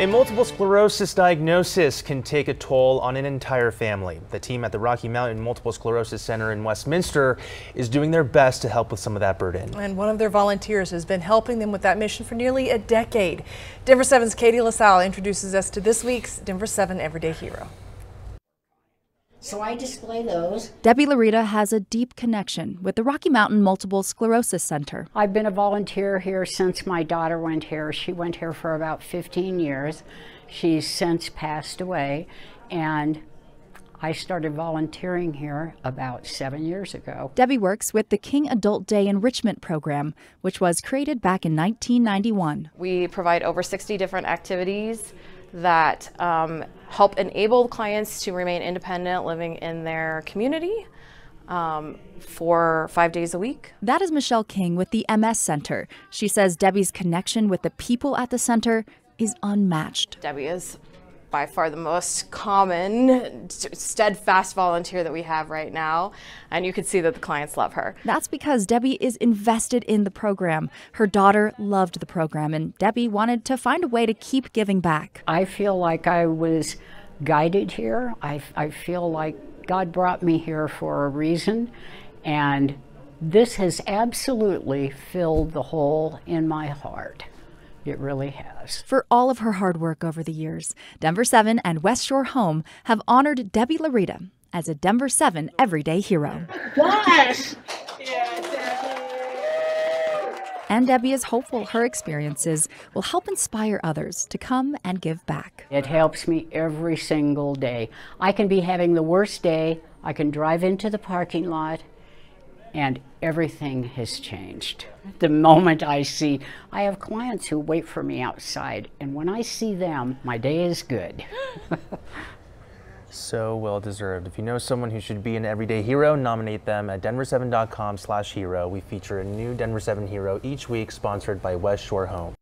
A multiple sclerosis diagnosis can take a toll on an entire family. The team at the Rocky Mountain Multiple Sclerosis Center in Westminster is doing their best to help with some of that burden. And one of their volunteers has been helping them with that mission for nearly a decade. Denver 7's Katie LaSalle introduces us to this week's Denver 7 Everyday Hero. So I display those. Debby Laurita has a deep connection with the Rocky Mountain Multiple Sclerosis Center. I've been a volunteer here since my daughter went here. She went here for about 15 years. She's since passed away, and I started volunteering here about seven years ago. Debby works with the King Adult Day Enrichment Program, which was created back in 1991. We provide over 60 different activities that um, help enable clients to remain independent living in their community um, for five days a week. That is Michelle King with the MS Center. She says Debby's connection with the people at the center is unmatched. Debby is by far the most common steadfast volunteer that we have right now and you can see that the clients love her. That's because Debby is invested in the program. Her daughter loved the program and Debby wanted to find a way to keep giving back. I feel like I was guided here. I, I feel like God brought me here for a reason and this has absolutely filled the hole in my heart. It really has. For all of her hard work over the years, Denver 7 and West Shore Home have honored Debby Laurita as a Denver 7 everyday hero. Yes! And Debby is hopeful her experiences will help inspire others to come and give back. It helps me every single day. I can be having the worst day. I can drive into the parking lot and everything has changed. The moment I see, I have clients who wait for me outside, and when I see them, my day is good. so well deserved. If you know someone who should be an everyday hero, nominate them at denver7.com slash hero. We feature a new Denver 7 hero each week, sponsored by West Shore Home.